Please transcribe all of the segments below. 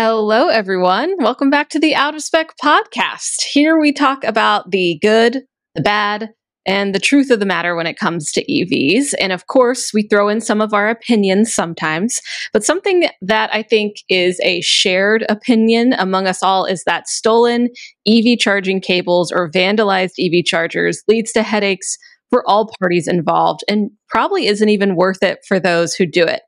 Hello, everyone. Welcome back to the Out of Spec podcast. Here we talk about the good, the bad, and the truth of the matter when it comes to EVs. And of course, we throw in some of our opinions sometimes. But something that I think is a shared opinion among us all is that stolen EV charging cables or vandalized EV chargers leads to headaches for all parties involved and probably isn't even worth it for those who do it.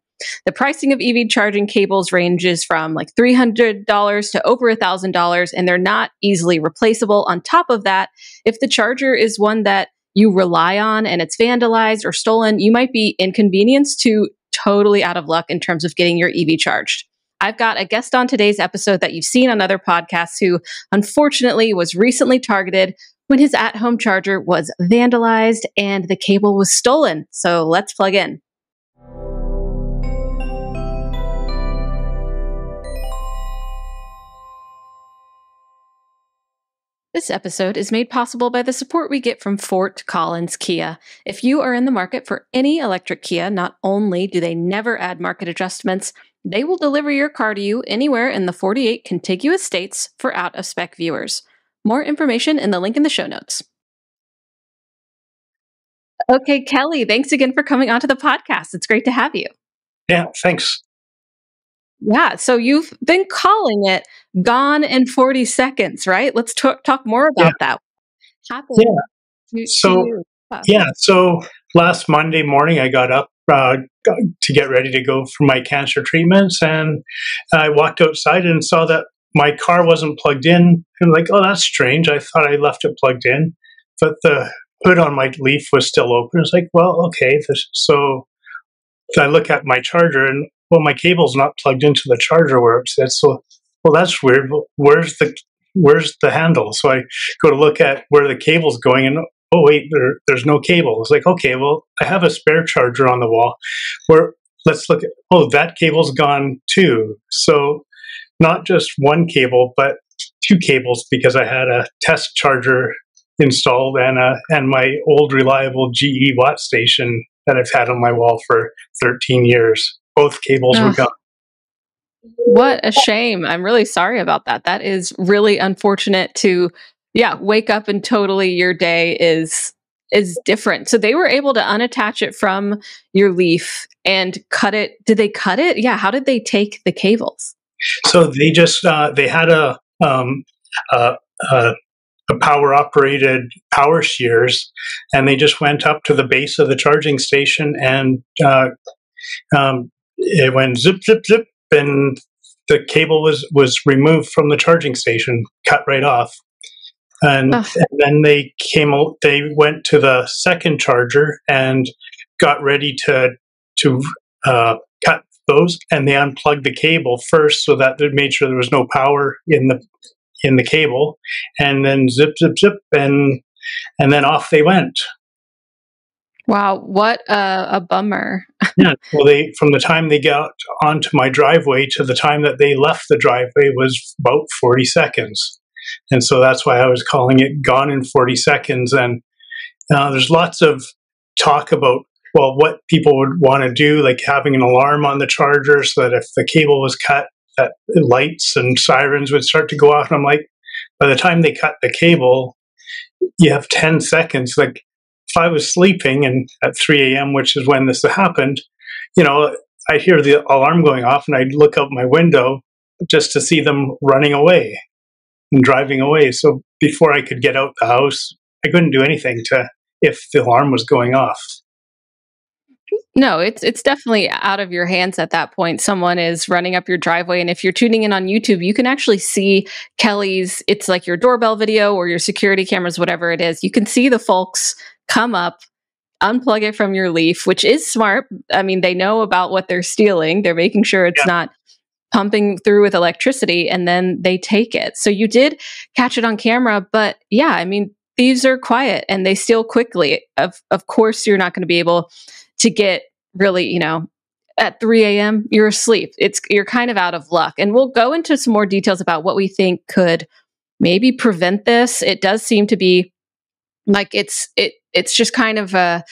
The pricing of EV charging cables ranges from like $300 to over $1,000, and they're not easily replaceable. On top of that, if the charger is one that you rely on and it's vandalized or stolen, you might be inconvenienced to totally out of luck in terms of getting your EV charged. I've got a guest on today's episode that you've seen on other podcasts who unfortunately was recently targeted when his at home charger was vandalized and the cable was stolen. So let's plug in. This episode is made possible by the support we get from Fort Collins Kia. If you are in the market for any electric Kia, not only do they never add market adjustments, they will deliver your car to you anywhere in the 48 contiguous states for out of spec viewers. More information in the link in the show notes. Okay, Kelly, thanks again for coming onto the podcast. It's great to have you. Yeah, thanks. Yeah. So you've been calling it Gone in 40 Seconds, right? Let's t- talk more about yeah. that. Happened yeah. To, so, to yeah. So last Monday morning, I got up uh, to get ready to go for my cancer treatments. And I walked outside and saw that my car wasn't plugged in. And like, oh, that's strange. I thought I left it plugged in, but the hood on my Leaf was still open. It's like, well, okay. This, so I look at my charger and well, my cable's not plugged into the charger where it said. So, well, that's weird. Where's the where's the handle? So I go to look at where the cable's going, and oh wait, there, there's no cable. It's like okay, well, I have a spare charger on the wall. Where let's look at oh that cable's gone too. So not just one cable, but two cables because I had a test charger installed and a, and my old reliable GE WattStation that I've had on my wall for 13 years both cables were gone. What a shame. I'm really sorry about that. That is really unfortunate to yeah, wake up and totally your day is is different. So they were able to unattach it from your leaf and cut it. Did they cut it? Yeah, how did they take the cables? So they just uh, they had a um, uh, uh, a power operated power shears, and they just went up to the base of the charging station and uh, um, it went zip, zip, zip, and the cable was was removed from the charging station, cut right off. And, and then they came. They went to the second charger and got ready to to uh, cut those, and they unplugged the cable first, so that they made sure there was no power in the in the cable, and then zip, zip, zip, and and then off they went. Wow, what a, a bummer. yeah, well, they from the time they got onto my driveway to the time that they left the driveway was about 40 seconds. And so that's why I was calling it Gone in 40 Seconds. And uh, there's lots of talk about, well, what people would want to do, like having an alarm on the charger so that if the cable was cut, that lights and sirens would start to go off. And I'm like, by the time they cut the cable, you have 10 seconds. Like, if I was sleeping and at 3 a.m., which is when this happened, you know, I'd hear the alarm going off and I'd look out my window just to see them running away and driving away. So before I could get out the house, I couldn't do anything to if the alarm was going off. No, it's it's definitely out of your hands at that point. Someone is running up your driveway and if you're tuning in on YouTube, you can actually see Kelly's it's like your doorbell video or your security cameras whatever it is. You can see the folks come up, unplug it from your leaf, which is smart. I mean, they know about what they're stealing. They're making sure it's yeah. not pumping through with electricity and then they take it. So you did catch it on camera, but yeah, I mean, thieves are quiet and they steal quickly. Of of course you're not going to be able to get really, you know, at 3 a.m. you're asleep. It's you're kind of out of luck. And we'll go into some more details about what we think could maybe prevent this. It does seem to be like it's it it's just kind of a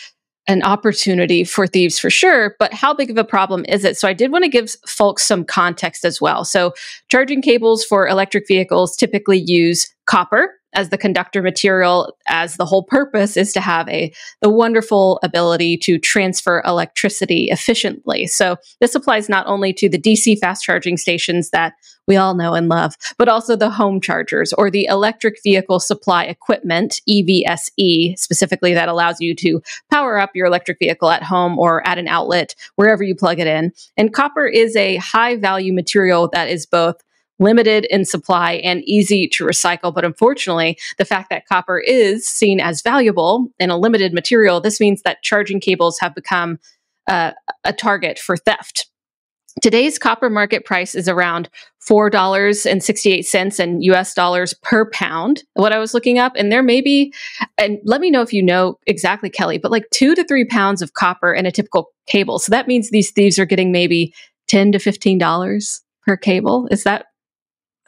an opportunity for thieves for sure, but how big of a problem is it? So I did want to give folks some context as well. So charging cables for electric vehicles typically use copper as the conductor material as the whole purpose is to have a the wonderful ability to transfer electricity efficiently. So this applies not only to the DC fast charging stations that we all know and love, but also the home chargers or the electric vehicle supply equipment, EVSE, specifically that allows you to power up your electric vehicle at home or at an outlet, wherever you plug it in. And copper is a high value material that is both limited in supply and easy to recycle. But unfortunately, the fact that copper is seen as valuable in a limited material, this means that charging cables have become uh, a target for theft. Today's copper market price is around $4.68 in US dollars per pound, what I was looking up. And there may be, and let me know if you know exactly, Kelly, but like two to three pounds of copper in a typical cable. So that means these thieves are getting maybe 10 to $15 per cable. Is that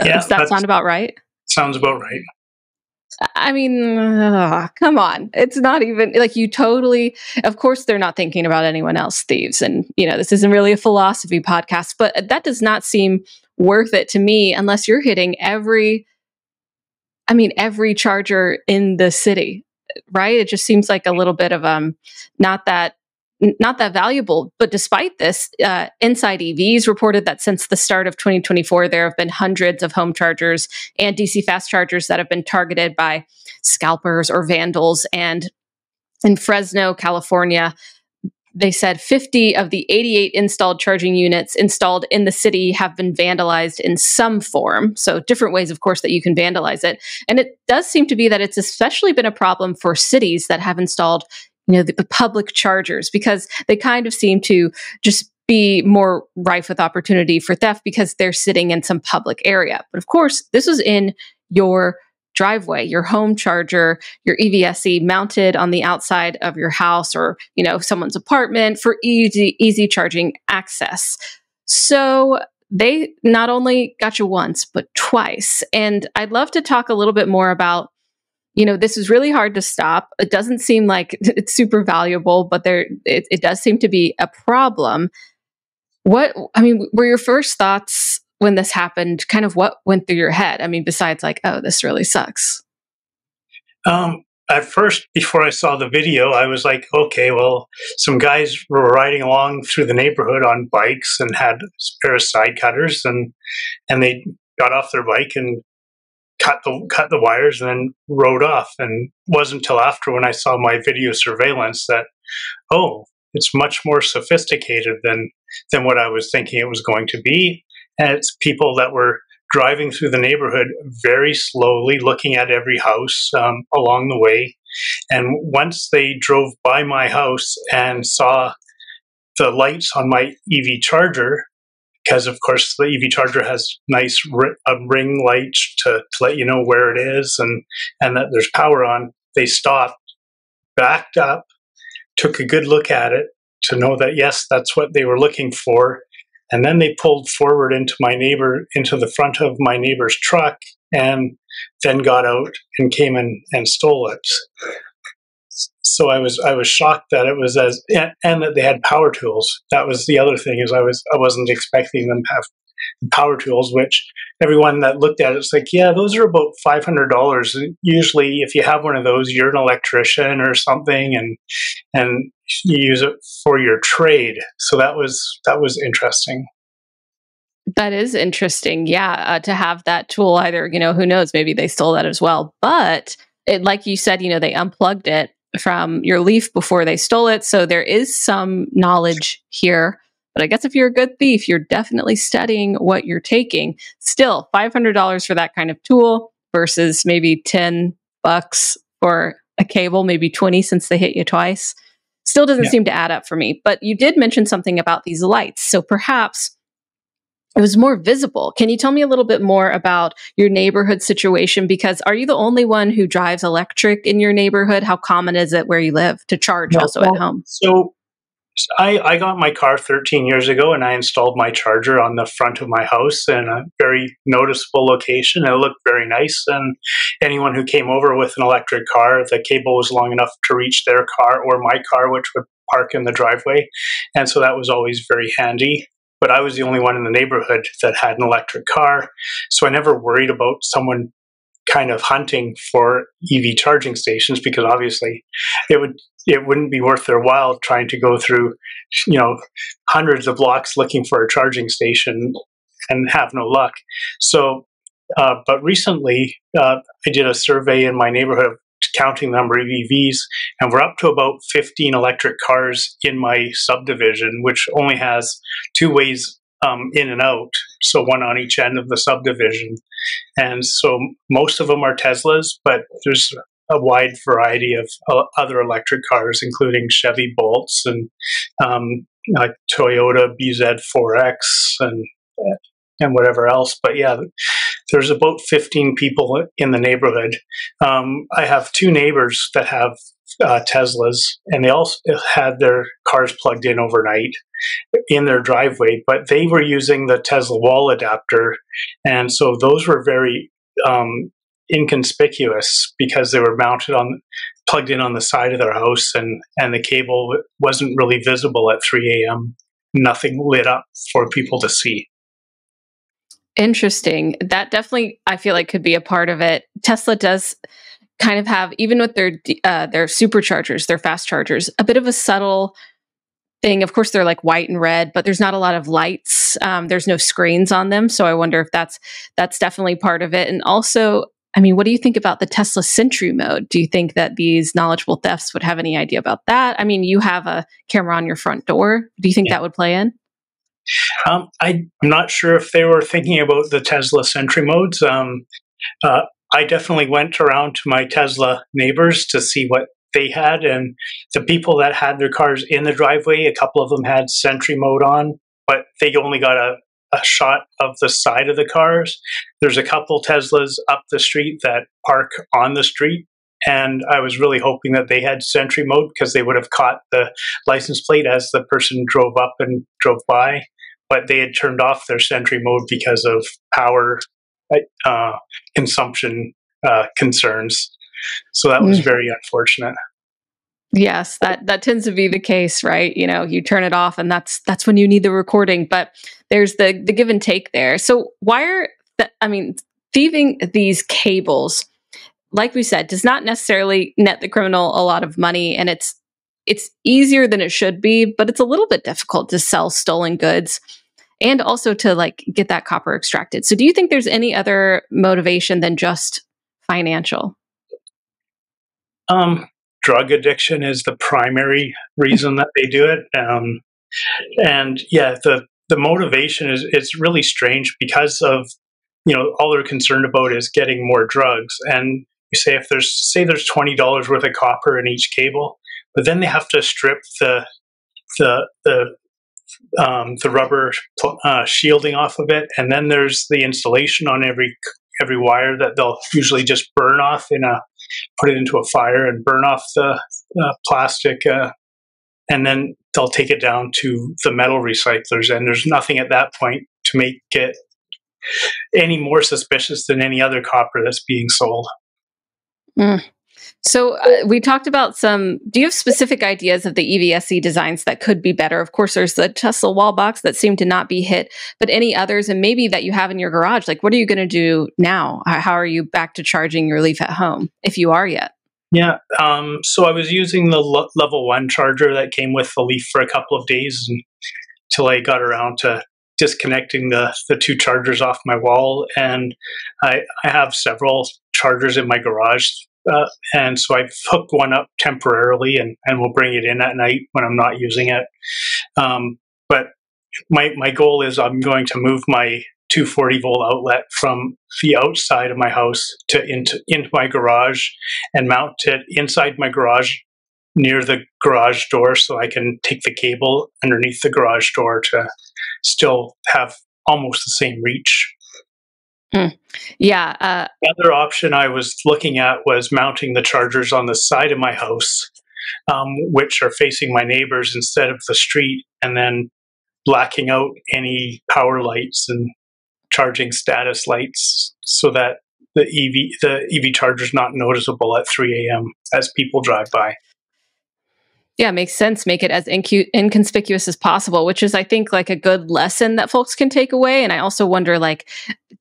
yeah, Does that sound about right? Sounds about right. I mean, ugh, come on. It's not even like you totally, of course, they're not thinking about anyone else, thieves. And, you know, this isn't really a philosophy podcast, but that does not seem worth it to me unless you're hitting every, I mean, every charger in the city, right? It just seems like a little bit of, um, not that not that valuable. But despite this, uh, Inside EVs reported that since the start of 2024, there have been hundreds of home chargers and DC fast chargers that have been targeted by scalpers or vandals. And in Fresno, California, they said 50 of the 88 installed charging units installed in the city have been vandalized in some form. So, different ways, of course, that you can vandalize it. And it does seem to be that it's especially been a problem for cities that have installed you know, the, the public chargers because they kind of seem to just be more rife with opportunity for theft because they're sitting in some public area. But of course, this was in your driveway, your home charger, your EVSE mounted on the outside of your house or, you know, someone's apartment for easy easy charging access. So they not only got you once, but twice. And I'd love to talk a little bit more about you know, this is really hard to stop. It doesn't seem like it's super valuable, but there it, it does seem to be a problem. What I mean, were your first thoughts when this happened? Kind of what went through your head? I mean, besides like, oh, this really sucks. Um, at first, before I saw the video, I was like, okay, well, some guys were riding along through the neighborhood on bikes and had a pair of side cutters, and and they got off their bike and cut the cut the wires and then rode off. And wasn't until after when I saw my video surveillance that oh, it's much more sophisticated than than what I was thinking it was going to be. And it's people that were driving through the neighborhood very slowly, looking at every house um, along the way. And once they drove by my house and saw the lights on my EV charger, because of course the EV charger has nice ring lights to, to let you know where it is and and that there's power on. They stopped, backed up, took a good look at it to know that yes, that's what they were looking for, and then they pulled forward into my neighbor into the front of my neighbor's truck and then got out and came in and stole it so I was I was shocked that it was as and, and, that they had power tools. That was the other thing is I was I wasn't expecting them to have power tools, which everyone that looked at it, it's like, yeah, those are about five hundred dollars. Usually, if you have one of those, you're an electrician or something, and and you use it for your trade. So that was that was interesting. That is interesting. Yeah, uh, to have that tool either, you know, who knows, maybe they stole that as well. But it, like you said, you know, they unplugged it from your leaf before they stole it. So there is some knowledge here. But I guess if you're a good thief, you're definitely studying what you're taking. Still, $500 for that kind of tool versus maybe 10 bucks for a cable, maybe 20 since they hit you twice. Still doesn't yeah. seem to add up for me. But you did mention something about these lights. So perhaps it was more visible. Can you tell me a little bit more about your neighborhood situation? Because are you the only one who drives electric in your neighborhood? How common is it where you live to charge no, also well, at home? So, I, I got my car 13 years ago and I installed my charger on the front of my house in a very noticeable location. It looked very nice. And anyone who came over with an electric car, the cable was long enough to reach their car or my car, which would park in the driveway. And so that was always very handy. But I was the only one in the neighborhood that had an electric car. So I never worried about someone kind of hunting for EV charging stations because obviously it would it wouldn't be worth their while trying to go through you know hundreds of blocks looking for a charging station and have no luck. So, uh, but recently uh, I did a survey in my neighborhood counting the number of EVs, and we're up to about 15 electric cars in my subdivision, which only has two ways um, in and out, so one on each end of the subdivision. And so most of them are Teslas, but there's a wide variety of uh, other electric cars, including Chevy Bolts and um, Toyota bZ4X and and whatever else. But yeah, there's about 15 people in the neighborhood. Um, I have two neighbors that have uh, Teslas, and they also had their cars plugged in overnight in their driveway, but they were using the Tesla wall adapter. And so those were very um, inconspicuous because they were mounted on, plugged in on the side of their house, and, and the cable wasn't really visible at 3 a.m. Nothing lit up for people to see. Interesting. That definitely, I feel like, could be a part of it. Tesla does kind of have, even with their uh, their superchargers, their fast chargers, a bit of a subtle thing. Of course, they're like white and red, but there's not a lot of lights. Um, there's no screens on them, so I wonder if that's that's definitely part of it. And also, I mean, what do you think about the Tesla Sentry mode? Do you think that these knowledgeable thefts would have any idea about that? I mean, you have a camera on your front door. Do you think yeah. that would play in? Um, I'm not sure if they were thinking about the Tesla Sentry modes. Um, uh, I definitely went around to my Tesla neighbors to see what they had. And the people that had their cars in the driveway, a couple of them had Sentry mode on, but they only got a, a shot of the side of the cars. There's a couple Teslas up the street that park on the street. And I was really hoping that they had Sentry mode because they would have caught the license plate as the person drove up and drove by. But they had turned off their Sentry mode because of power uh, consumption uh, concerns. So that was mm. very unfortunate. Yes, that that tends to be the case, right? You know, you turn it off and that's that's when you need the recording, but there's the the give and take there. So why are th- I mean, thieving these cables like we said does not necessarily net the criminal a lot of money and it's it's easier than it should be, but it's a little bit difficult to sell stolen goods and also to like get that copper extracted. So do you think there's any other motivation than just financial? Um, drug addiction is the primary reason that they do it. Um, and yeah, the the motivation is it's really strange because of you know all they're concerned about is getting more drugs. And you say if there's say there's twenty dollars worth of copper in each cable, but then they have to strip the the the um, the rubber uh, shielding off of it, and then there's the installation on every every wire that they'll usually just burn off in a put it into a fire and burn off the uh, plastic, uh, and then they'll take it down to the metal recyclers. And there's nothing at that point to make it any more suspicious than any other copper that's being sold. Mm. So uh, we talked about some. Do you have specific ideas of the EVSE designs that could be better? Of course, there's the Tesla wall box that seemed to not be hit, but any others, and maybe that you have in your garage. Like, what are you going to do now? How are you back to charging your Leaf at home, if you are yet? Yeah. Um, so I was using the lo- level one charger that came with the Leaf for a couple of days until I got around to disconnecting the, the two chargers off my wall. And I, I have several chargers in my garage uh, and so I've hooked one up temporarily and, and we'll bring it in at night when I'm not using it. Um, but my, my goal is I'm going to move my 240 volt outlet from the outside of my house to into, into my garage and mount it inside my garage near the garage door so I can take the cable underneath the garage door to still have almost the same reach. Mm. Yeah. Uh, the other option I was looking at was mounting the chargers on the side of my house um, which are facing my neighbors instead of the street, and then blacking out any power lights and charging status lights so that the EV the EV charger is not noticeable at 3 a.m. as people drive by. Yeah, makes sense. Make it as incu- inconspicuous as possible, which is, I think, like a good lesson that folks can take away. And I also wonder, like,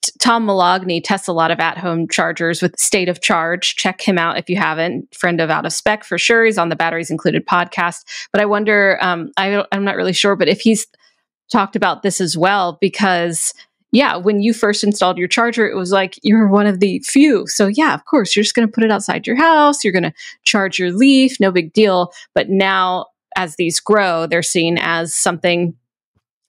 t- Tom Moloughney tests a lot of at-home chargers with State of Charge. Check him out if you haven't. Friend of Out of Spec for sure. He's on the Batteries Included podcast. But I wonder, um, I, I'm not really sure, but if he's talked about this as well, because yeah, when you first installed your charger, it was like you're one of the few. So, yeah, of course, you're just going to put it outside your house. You're going to charge your leaf, no big deal. But now, as these grow, they're seen as something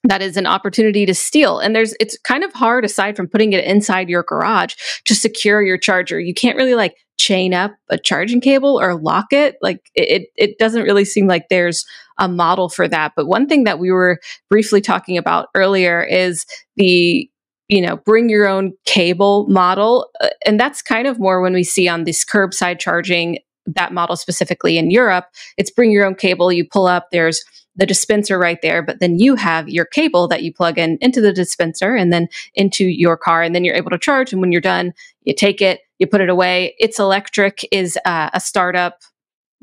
that is an opportunity to steal. And there's, it's kind of hard aside from putting it inside your garage to secure your charger. You can't really like chain up a charging cable or lock it. Like it, it doesn't really seem like there's a model for that. But one thing that we were briefly talking about earlier is the you know, bring your own cable model. Uh, and that's kind of more when we see on this curbside charging, that model specifically in Europe. It's bring your own cable, you pull up, there's the dispenser right there, but then you have your cable that you plug in into the dispenser and then into your car, and then you're able to charge. And when you're done, you take it, you put it away. It's Electric is uh, a startup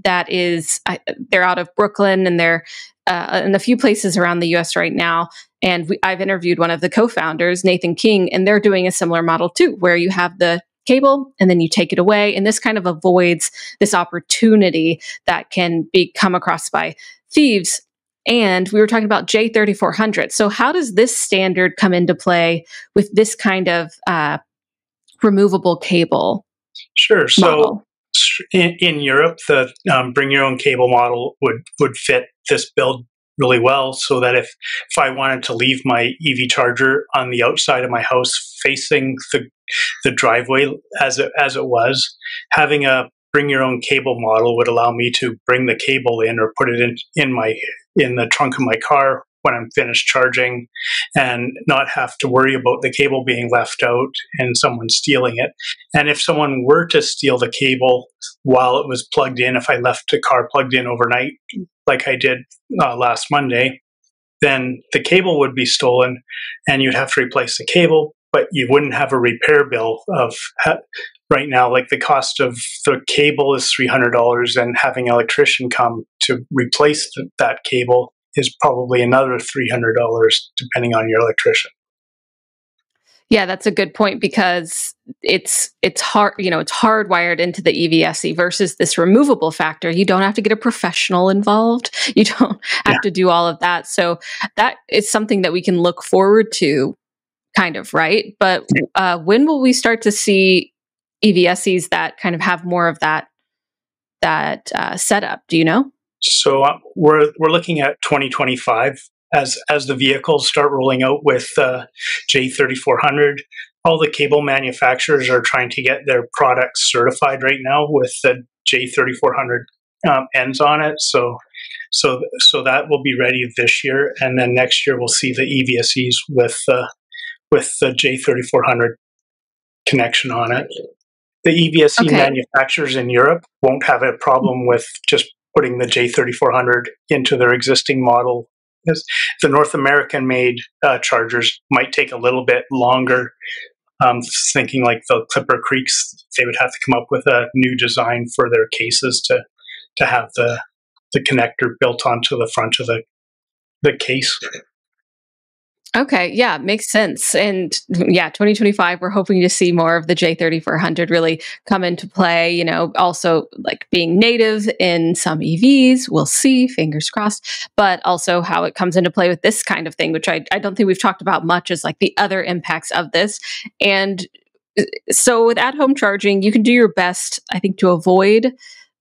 that is uh, they're out of Brooklyn and they're uh, in a few places around the U.S. right now. And we, I've interviewed one of the co-founders, Nathan King, and they're doing a similar model too, where you have the cable and then you take it away, and this kind of avoids this opportunity that can be come across by thieves. And we were talking about J3400. So, how does this standard come into play with this kind of uh, removable cable? Sure. So, in, in Europe, the um, bring your own cable model would would fit this build really well. So that if if I wanted to leave my EV charger on the outside of my house, facing the the driveway as it as it was, having a bring your own cable model would allow me to bring the cable in or put it in in my in the trunk of my car when I'm finished charging and not have to worry about the cable being left out and someone stealing it. And if someone were to steal the cable while it was plugged in, if I left the car plugged in overnight, like I did uh, last Monday, then the cable would be stolen and you'd have to replace the cable, but you wouldn't have a repair bill of right now like the cost of the cable is $300 and having an electrician come to replace th- that cable is probably another $300 depending on your electrician. Yeah, that's a good point because it's it's hard, you know, it's hardwired into the EVSE versus this removable factor. You don't have to get a professional involved. You don't have yeah. to do all of that. So that is something that we can look forward to kind of, right? But uh, when will we start to see EVSEs that kind of have more of that that uh, setup? Do you know? So uh, we're we're looking at 2025 as as the vehicles start rolling out with uh, J3400. All the cable manufacturers are trying to get their products certified right now with the J3400 um, ends on it. So so so that will be ready this year, and then next year we'll see the EVSEs with uh, with the J3400 connection on it. The EVSE okay. manufacturers in Europe won't have a problem with just putting the J3400 into their existing model. The North American made uh, chargers might take a little bit longer. Um, thinking like the Clipper Creeks, they would have to come up with a new design for their cases to to have the the connector built onto the front of the the case. Okay, yeah, makes sense. And yeah, 2025, we're hoping to see more of the J3400 really come into play. You know, also like being native in some EVs, we'll see, fingers crossed, but also how it comes into play with this kind of thing, which I, I don't think we've talked about much, is like the other impacts of this. And uh, so with at home charging, you can do your best, I think, to avoid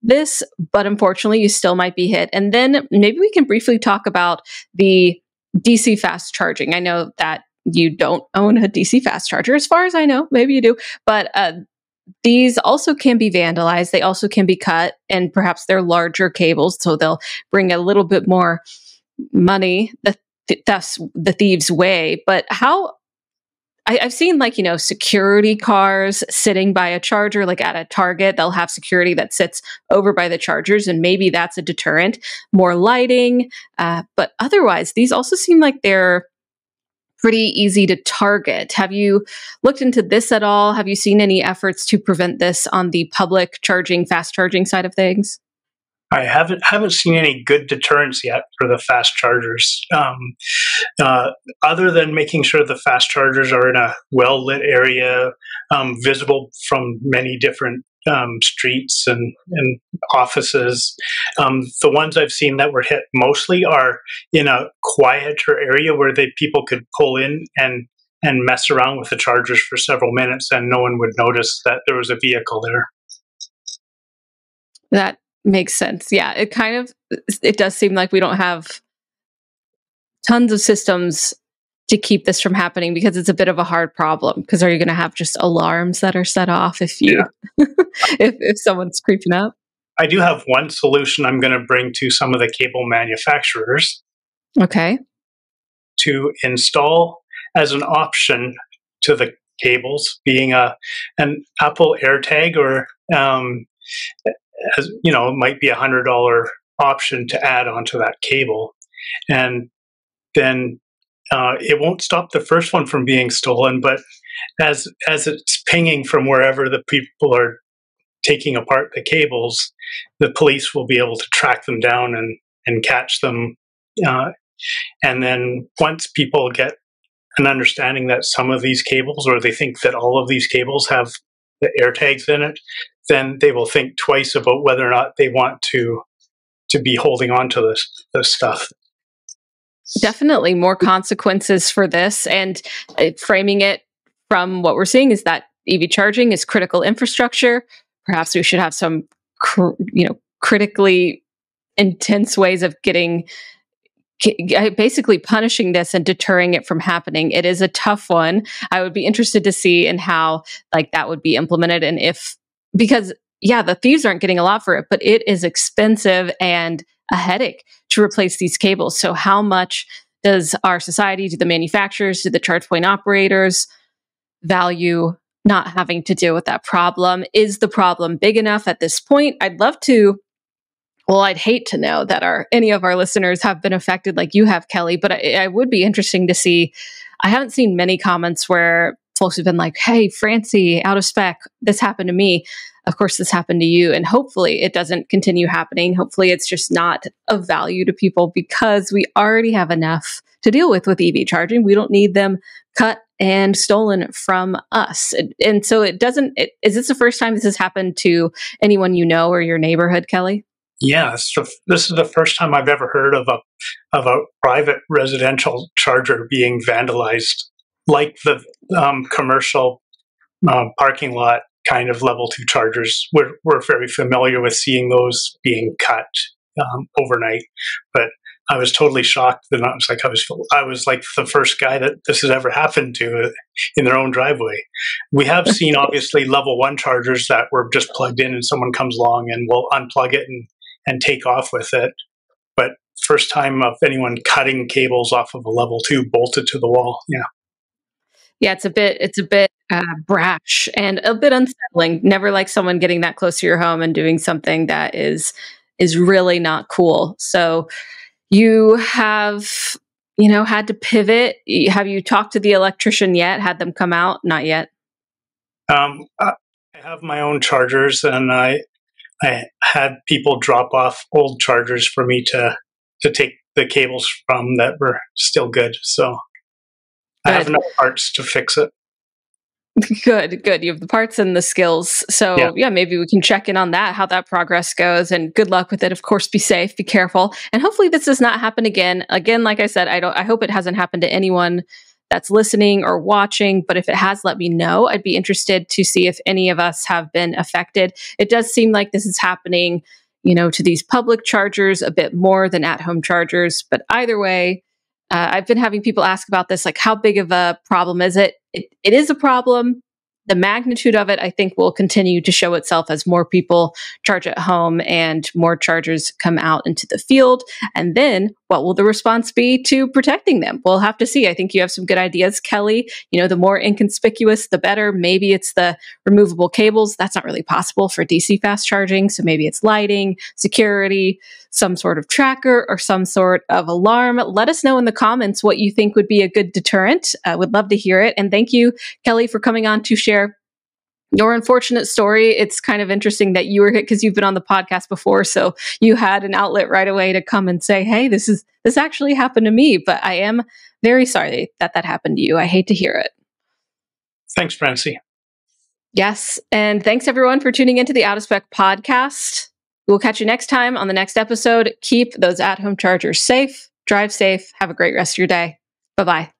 this, but unfortunately, you still might be hit. And then maybe we can briefly talk about the DC fast charging. I know that you don't own a DC fast charger, as far as I know. Maybe you do, but uh, these also can be vandalized. They also can be cut, and perhaps they're larger cables, so they'll bring a little bit more money the th- the thieves' way. But how I, have seen like, you know, security cars sitting by a charger, like at a Target, they'll have security that sits over by the chargers, and maybe that's a deterrent, more lighting. Uh, but otherwise, these also seem like they're pretty easy to target. Have you looked into this at all? Have you seen any efforts to prevent this on the public charging, fast charging side of things? I haven't haven't seen any good deterrence yet for the fast chargers. Um, uh, other than making sure the fast chargers are in a well lit area, um, visible from many different um, streets and, and offices. Um, the ones I've seen that were hit mostly are in a quieter area where they people could pull in and and mess around with the chargers for several minutes, and no one would notice that there was a vehicle there. That makes sense. Yeah, it kind of it does seem like we don't have tons of systems to keep this from happening because it's a bit of a hard problem because are you going to have just alarms that are set off if you yeah. if if someone's creeping up i do have one solution i'm going to bring to some of the cable manufacturers okay to install as an option to the cables being a an apple airtag or um, as you know, it might be a hundred dollar option to add onto that cable, and then uh, it won't stop the first one from being stolen. But as as it's pinging from wherever the people are taking apart the cables, the police will be able to track them down and and catch them. Uh, and then once people get an understanding that some of these cables, or they think that all of these cables have the air tags in it, then they will think twice about whether or not they want to to be holding on to this this stuff. Definitely more consequences for this, and uh, framing it from what we're seeing is that EV charging is critical infrastructure. Perhaps we should have some, cr- you know, critically intense ways of getting basically punishing this and deterring it from happening it is a tough one i would be interested to see in how like that would be implemented and if because yeah, the thieves aren't getting a lot for it, but it is expensive and a headache to replace these cables. So how much does our society, do the manufacturers, do the charge point operators value not having to deal with that problem? Is the problem big enough at this point? I'd love to well, I'd hate to know that our any of our listeners have been affected like you have, Kelly, but I, I would be interesting to see. I haven't seen many comments where folks have been like, hey, Francie, out of spec, this happened to me. Of course, this happened to you. And hopefully it doesn't continue happening. Hopefully it's just not of value to people because we already have enough to deal with with EV charging. We don't need them cut and stolen from us. And, so it doesn't, it, is this the first time this has happened to anyone you know or your neighborhood, Kelly? Yeah, this is the first time I've ever heard of a of a private residential charger being vandalized like the um, commercial um, parking lot kind of level two chargers. We're, we're very familiar with seeing those being cut um, overnight, but I was totally shocked that I was like I was I was like the first guy that this has ever happened to in their own driveway. We have seen obviously level one chargers that were just plugged in and someone comes along and will unplug it and and take off with it. But first time of anyone cutting cables off of a level two bolted to the wall. Yeah yeah, it's a bit it's a bit uh, brash and a bit unsettling. Never like someone getting that close to your home and doing something that is is really not cool. So you have you know had to pivot. Have you talked to the electrician yet? Had them come out? Not yet. Um, I have my own chargers, and I I had people drop off old chargers for me to to take the cables from that were still good. So I have enough parts to fix it. Good, good. You have the parts and the skills. So, yeah. yeah. maybe we can check in on that, how that progress goes, and good luck with it. Of course, be safe, be careful, and hopefully this does not happen again. Again, like I said, I don't. I hope it hasn't happened to anyone that's listening or watching. But if it has, let me know. I'd be interested to see if any of us have been affected. It does seem like this is happening, you know, to these public chargers a bit more than at-home chargers. But either way, uh, I've been having people ask about this, like how big of a problem is it? it? It is a problem. The magnitude of it, I think, will continue to show itself as more people charge at home and more chargers come out into the field. And then what will the response be to protecting them? We'll have to see. I think you have some good ideas, Kelly. You know, the more inconspicuous, the better. Maybe it's the removable cables. That's not really possible for DC fast charging. So maybe it's lighting, security, some sort of tracker, or some sort of alarm. Let us know in the comments what you think would be a good deterrent. I uh, would love to hear it. And thank you, Kelly, for coming on to share your unfortunate story it's kind of interesting that you were hit because you've been on the podcast before so you had an outlet right away to come and say hey this is this actually happened to me but i am very sorry that that happened to you. I hate to hear it. Thanks francie. Yes and thanks everyone for tuning into the out of spec podcast. We'll catch you next time on the next episode. Keep those at home chargers safe drive safe have a great rest of your day. Bye bye